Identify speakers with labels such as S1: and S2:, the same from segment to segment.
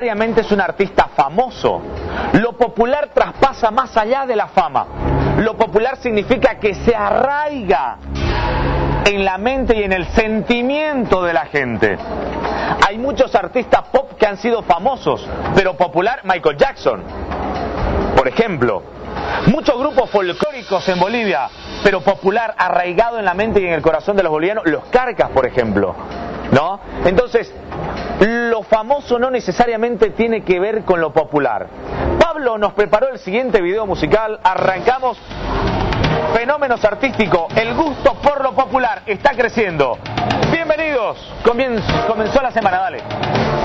S1: es un artista famoso. Lo popular traspasa más allá de la fama. Lo popular significa que se arraiga en la mente y en el sentimiento de la gente. Hay muchos artistas pop que han sido famosos, pero popular Michael Jackson, por ejemplo. Muchos grupos folclóricos en Bolivia, pero popular, arraigado en la mente y en el corazón de los bolivianos, los Carcas, por ejemplo. ¿No? Entonces, famoso no necesariamente tiene que ver con lo popular. Pablo nos preparó el siguiente video musical. Arrancamos. Fenómenos artísticos. El gusto por lo popular está creciendo. Bienvenidos. comenzó la semana. Dale.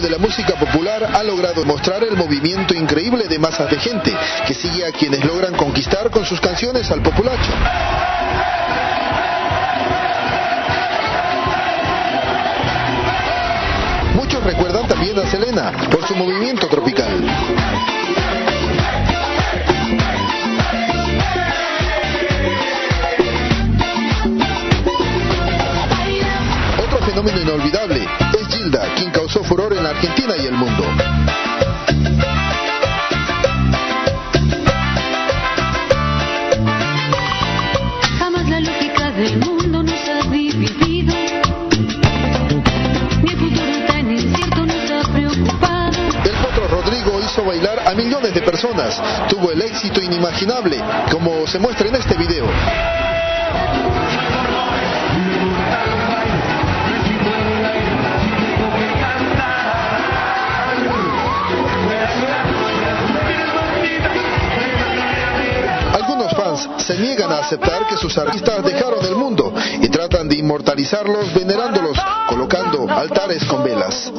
S2: De la música popular ha logrado mostrar el movimiento increíble de masas de gente que sigue a quienes logran conquistar con sus canciones al populacho. Muchos recuerdan también a Selena por su movimiento tropical. Otro fenómeno inolvidable causó furor en la Argentina y el mundo.
S3: Jamás la lógica del mundo nos ha dividido. Mi futuro tan incierto nos ha preocupado.
S2: El potro Rodrigo hizo bailar a millones de personas. Tuvo el éxito inimaginable, como se muestra en este video. Se niegan a aceptar que sus artistas dejaron el mundo y tratan de inmortalizarlos venerándolos, colocando altares con velas.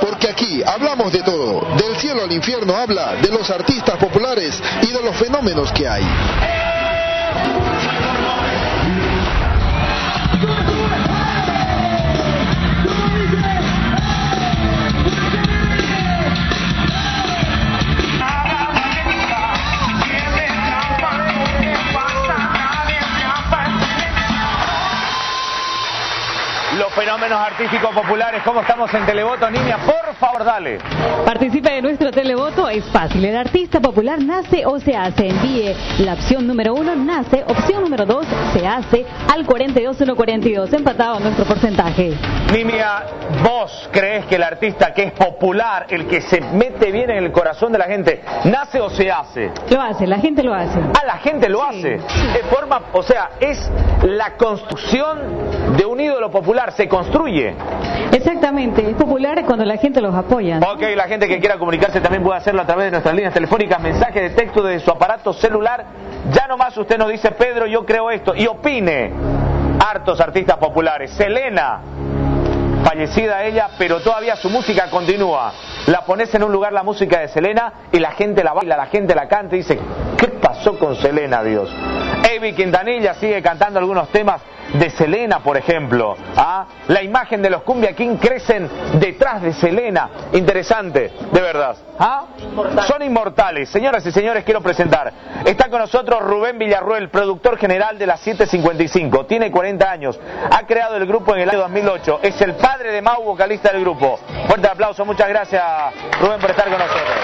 S2: Porque aquí hablamos de todo, del cielo al infierno habla de los artistas populares y de los fenómenos que hay.
S1: Fenómenos artísticos populares. ¿Cómo estamos en Televoto, niña? Por favor, dale.
S4: Participe de nuestro Televoto, es fácil. El artista popular nace o se hace. Envíe la opción número uno, nace. Opción número dos, se hace al 42142. Empatado nuestro porcentaje.
S1: Niña, ¿vos crees que el artista que es popular, el que se mete bien en el corazón de la gente, nace o se hace?
S4: Lo hace, la gente lo hace.
S1: Ah, la gente lo hace. De forma, o sea, es la construcción de un ídolo popular. Se construye.
S4: Exactamente, es popular cuando la gente los apoya.
S1: Ok, la gente que quiera comunicarse también puede hacerlo a través de nuestras líneas telefónicas, mensaje de texto de su aparato celular. Ya nomás usted nos dice, Pedro, yo creo esto, y opine. Hartos artistas populares. Selena, fallecida ella, pero todavía su música continúa. La pones en un lugar la música de Selena y la gente la baila, la gente la canta y dice, ¿qué pasó con Selena, Dios? Avi Quintanilla sigue cantando algunos temas de Selena, por ejemplo. ¿ah? La imagen de los Cumbia King crecen detrás de Selena. Interesante, de verdad. ¿ah? Son inmortales. Señoras y señores, quiero presentar. Está con nosotros Rubén Villarruel, productor general de la 755. Tiene 40 años. Ha creado el grupo en el año 2008. Es el padre de Mau, vocalista del grupo. Fuerte aplauso. Muchas gracias, Rubén, por estar con nosotros.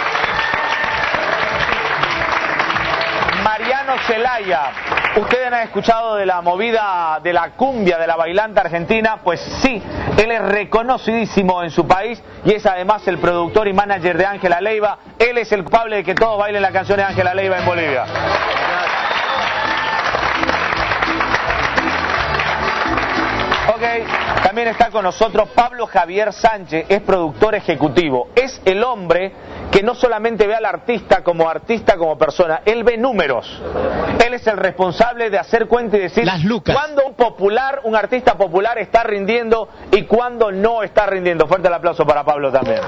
S1: Mariano Celaya. Ustedes han escuchado de la movida de la cumbia de la bailante argentina, pues sí, él es reconocidísimo en su país y es además el productor y manager de Ángela Leiva. Él es el culpable de que todos bailen la canción de Ángela Leiva en Bolivia. Ok, también está con nosotros Pablo Javier Sánchez, es productor ejecutivo, es el hombre que no solamente ve al artista como artista, como persona, él ve números. Él es el responsable de hacer cuenta y decir
S5: Las lucas.
S1: cuándo un popular, un artista popular está rindiendo y cuándo no está rindiendo. Fuerte el aplauso para Pablo también.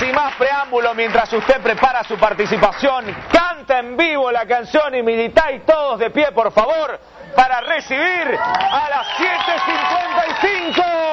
S1: Sin más preámbulo, mientras usted prepara su participación, canta en vivo la canción y militáis todos de pie, por favor, para recibir a las 7.55.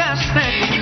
S6: Siempre jugaste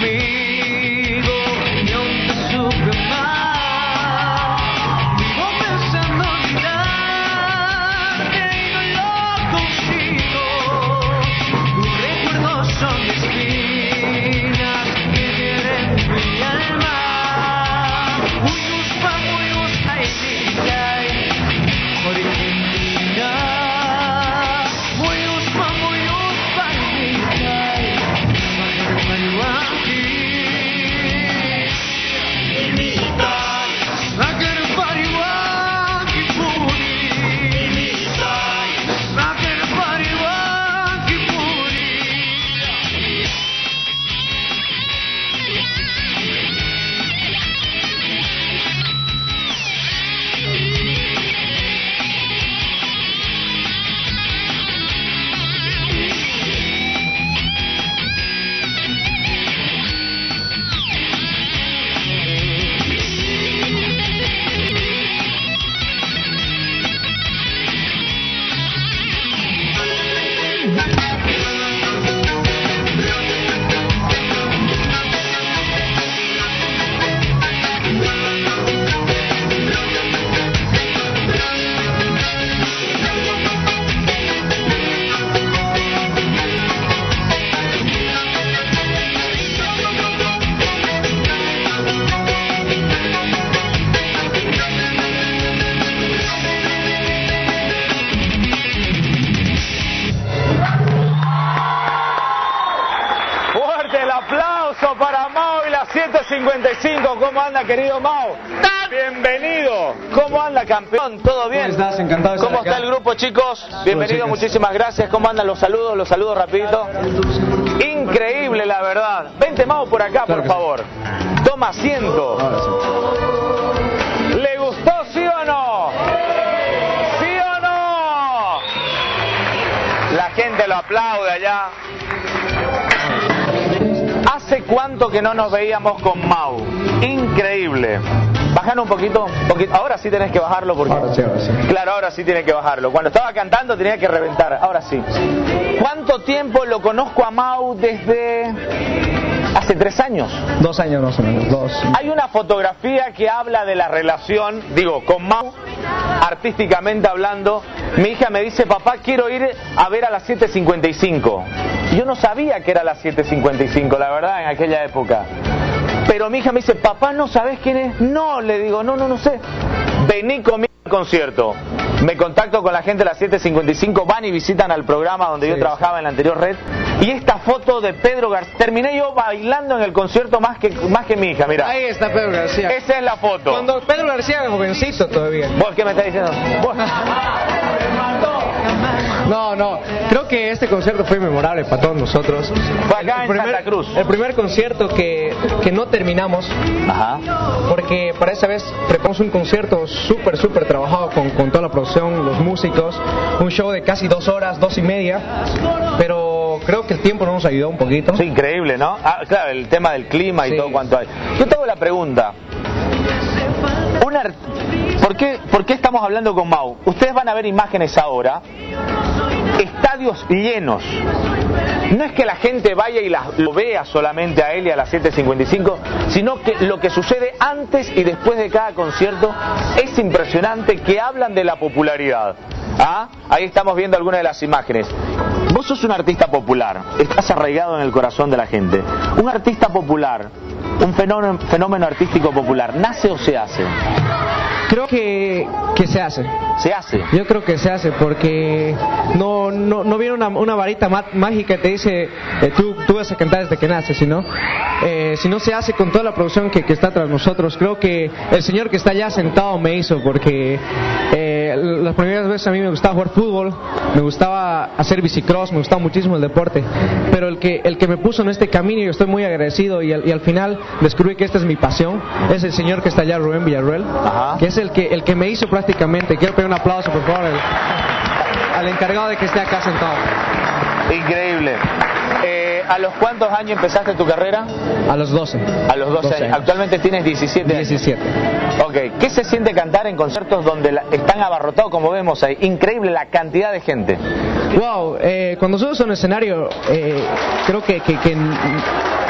S1: querido Mao. Bienvenido. ¿Cómo anda, campeón? ¿Todo bien?
S7: ¿Cómo estás? Encantado de
S1: ¿Cómo está el grupo, chicos? Bienvenido, muchísimas gracias. ¿Cómo andan los saludos? Los saludos rapidito. Increíble, la verdad. Vente, Mao, por acá, por favor. Toma asiento.
S7: ¿Le gustó, sí
S1: o no? ¿Sí o no? La gente lo aplaude allá. ¿Hace cuánto que no nos veíamos con Mau? Increíble. Bajan un poquito, poquito. Ahora sí tenés que bajarlo porque.
S5: Ahora sí, ahora sí.
S1: Claro, ahora sí tienes que bajarlo. Cuando estaba cantando tenía que reventar. Ahora sí. ¿Cuánto tiempo lo conozco a Mau desde hace tres años?
S5: Dos años más o menos, dos.
S1: Hay una fotografía que habla de la relación, digo, con Mau, artísticamente hablando. Mi hija me dice, papá, quiero ir a ver a las 7.55. Yo no sabía que era las 7.55, la verdad, en aquella época. Pero mi hija me dice, papá, ¿no sabes quién es? No, le digo, no, no, no sé. Vení conmigo al concierto. Me contacto con la gente a las 7.55, van y visitan al programa donde yo
S5: Sí,
S1: trabajaba en la anterior red. Y esta foto de Pedro García, terminé yo bailando en el concierto más que, más que mi hija, mira.
S5: Ahí está Pedro García.
S1: Esa es la foto.
S5: Cuando Pedro García era jovencito todavía.
S1: ¿Vos qué me estás diciendo? ¿Vos?
S5: No, no. Creo que este concierto fue memorable para todos nosotros.
S1: Fue acá en Santa Cruz.
S5: El primer concierto que, que no terminamos
S1: Ajá.
S5: porque para esa vez preparamos un concierto súper, súper trabajado con, con toda la producción, los músicos, un show de casi dos horas, dos y media, pero creo que el tiempo no nos ayudó un poquito.
S1: Sí, increíble, ¿no? Ah, claro, el tema del clima y
S5: Sí.
S1: todo cuanto hay. Yo tengo la pregunta. Un ar- ¿Por, qué, ¿Por qué estamos hablando con Mau? Ustedes van a ver imágenes ahora. Estadios llenos. No es que la gente vaya y las- lo vea solamente a él y a las 7.55, sino que lo que sucede antes y después de cada concierto es impresionante que hablan de la popularidad. ¿Ah? Ahí estamos viendo algunas de las imágenes. Vos sos un artista popular, estás arraigado en el corazón de la gente. Un artista popular, un fenómeno, fenómeno artístico popular, ¿nace o se hace?
S5: Creo que, que se hace.
S1: Se hace.
S5: Yo creo que se hace porque no, no, no viene una, una varita má- mágica que te dice eh, tú, tú vas a cantar desde que naces, sino, eh, sino se hace con toda la producción que, que está tras nosotros. Creo que el señor que está allá sentado me hizo porque eh, las primeras veces a mí me gustaba jugar fútbol, me gustaba hacer bicicross, me gustaba muchísimo el deporte, pero el que, el que me puso en este camino y estoy muy agradecido y al, y al final descubrí que esta es mi pasión, es el señor que está allá, Rubén Villarruel,
S1: Ajá.
S5: que es el que, el que me hizo prácticamente. Quiero pedir un aplauso, por favor, al, al encargado de que esté acá sentado.
S1: Increíble. Eh, ¿A los cuántos años empezaste tu carrera?
S5: A los 12.
S1: A los 12,
S5: 12
S1: años.
S5: años.
S1: Actualmente tienes 17 años.
S5: 17.
S1: Ok, ¿qué se siente cantar en conciertos donde la- están abarrotados como vemos ahí? Increíble la cantidad de gente.
S5: Wow, eh, cuando subes a un escenario, eh, creo que, que, que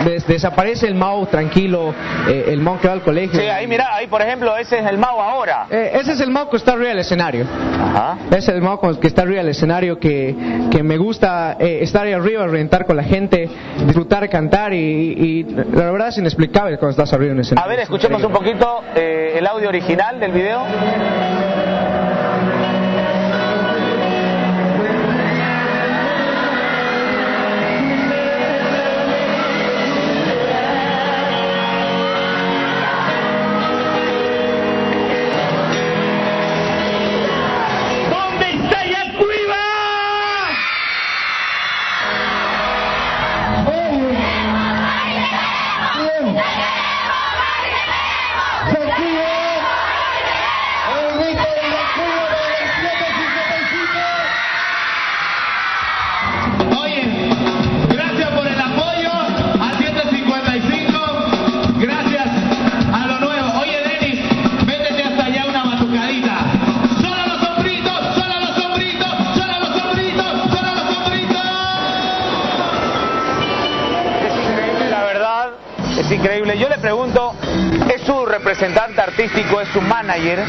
S5: des- desaparece el Mao tranquilo, eh, el Mao que va al colegio.
S1: Sí, ahí mira, ahí por ejemplo, ese es el Mau ahora.
S5: Eh, ese es el Mao que está arriba del escenario.
S1: Ajá.
S5: Ese es el Mao que está arriba del escenario, que, que me gusta eh, estar ahí arriba, reventar con la gente, disfrutar, cantar y, y la verdad es inexplicable cuando estás arriba en un escenario.
S1: A ver,
S5: Es
S1: escuchemos un poquito eh, el audio original del video. Yo le pregunto, es su representante artístico, es su manager,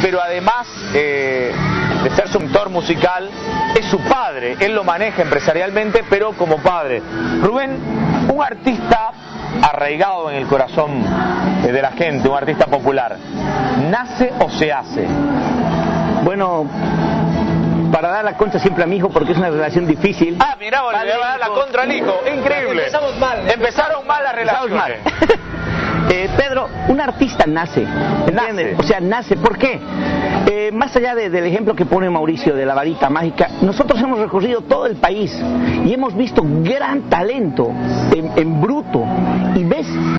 S1: pero además eh, de ser su mentor musical, es su padre. Él lo maneja empresarialmente, pero como padre. Rubén, un artista arraigado en el corazón eh, de la gente, un artista popular, ¿nace o se hace?
S7: Bueno, para dar la contra siempre a mi hijo porque es una relación difícil.
S1: Ah, mira, le va a dar la contra al hijo. Increíble.
S5: Empezamos mal.
S1: Empezaron mal las
S7: Empezamos
S1: relaciones.
S7: mal. Eh, Pedro, un artista nace, ¿entiendes?
S1: Nace.
S7: O sea, nace. ¿Por qué? Eh, más allá de- del ejemplo que pone Mauricio de la varita mágica, nosotros hemos recorrido todo el país y hemos visto gran talento en, en bruto. Y ves